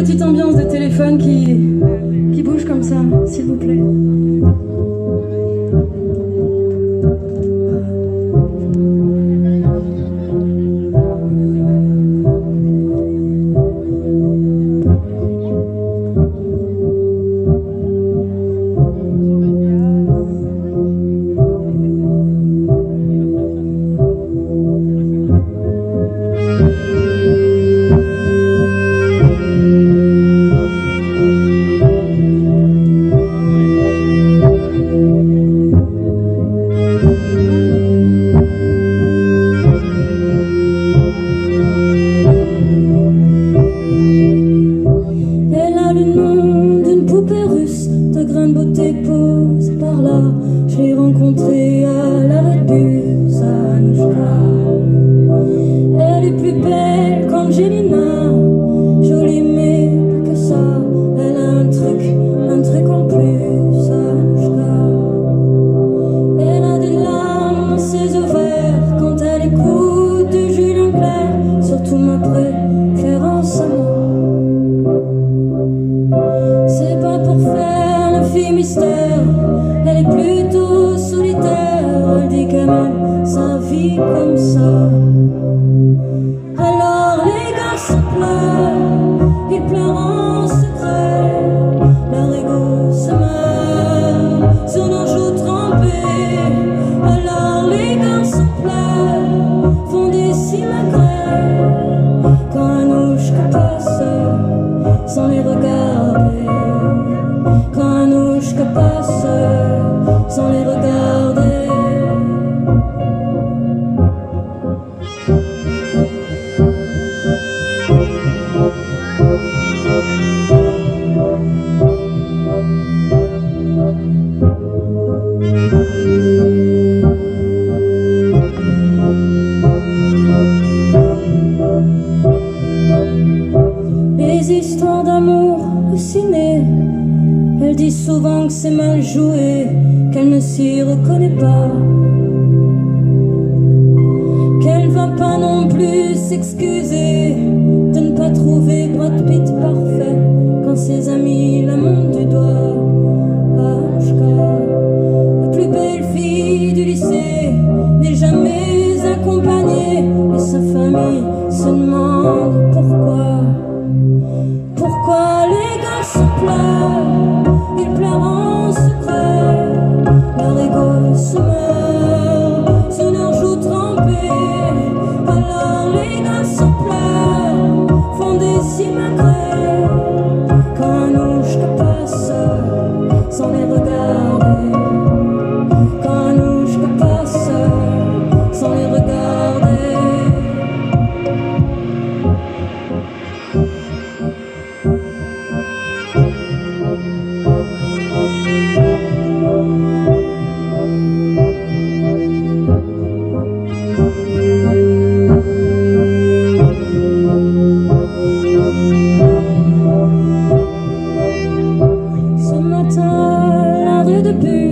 petite ambiance de téléphone qui, qui bouge comme ça, s'il vous plaît. Fille mystère, elle est plutôt solitaire, elle dit quand même sa vie comme ça. Alors les garçons pleurent, ils pleurent en secret, leur ego se meurt leurs joues trempées. Alors les garçons pleurent, font des simacrés, quand Anouchka passe sans les regarder. Sans les regarder. Les histoires d'amour au ciné, elle dit souvent que c'est mal joué, qu'elle ne s'y reconnaît pas. Qu'elle va pas non plus s'excuser de ne pas trouver Brad Pitt parfait the booth.